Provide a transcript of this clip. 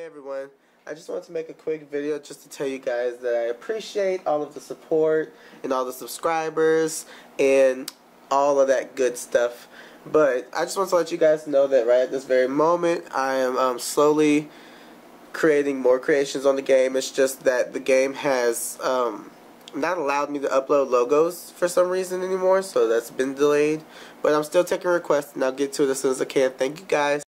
Hey everyone, I just wanted to make a quick video just to tell you guys that I appreciate all of the support and all the subscribers and all of that good stuff. But I just want to let you guys know that right at this very moment I am um, slowly creating more creations on the game. It's just that the game has um, not allowed me to upload logos for some reason anymore, so that's been delayed. But I'm still taking requests and I'll get to it as soon as I can. Thank you guys.